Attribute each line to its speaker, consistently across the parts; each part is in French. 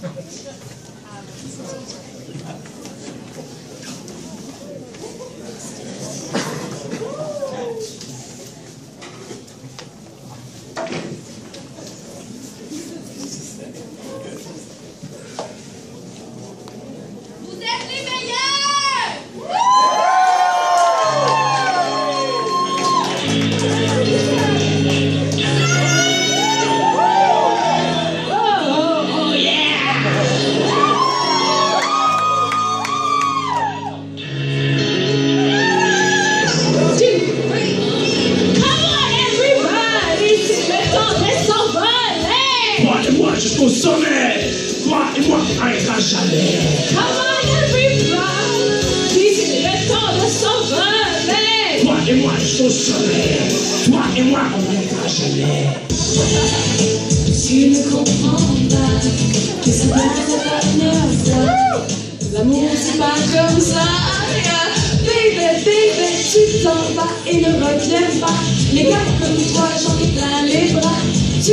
Speaker 1: Jusqu'au sommet. Toi et moi, on n'arrêtera jamais.
Speaker 2: Come on, everybody, c'est le temps de.
Speaker 1: Toi et moi jusqu'au sommet. Toi et moi, on n'arrêtera jamais.
Speaker 2: Tu ne comprends pas que ça doit être L'amour, c'est pas comme ça. Baby, baby, tu t'en vas et ne reviens pas. Les gars comme toi, j'en ai plein les bras. Tu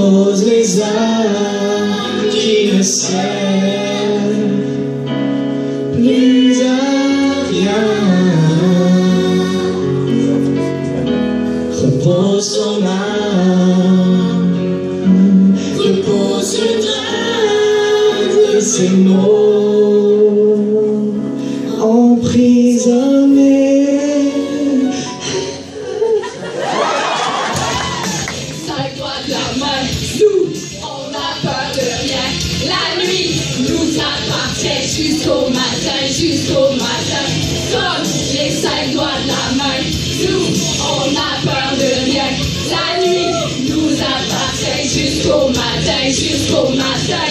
Speaker 3: nos lhes há de nascer. Plus à rien. Repose son âme, repose de ses mots.
Speaker 2: Nous, on a peur de rien. La nuit nous appartient jusqu'au matin, jusqu'au matin. Comme les cinq doigts de la main, nous, on a peur de rien. La nuit nous appartient jusqu'au matin, jusqu'au matin.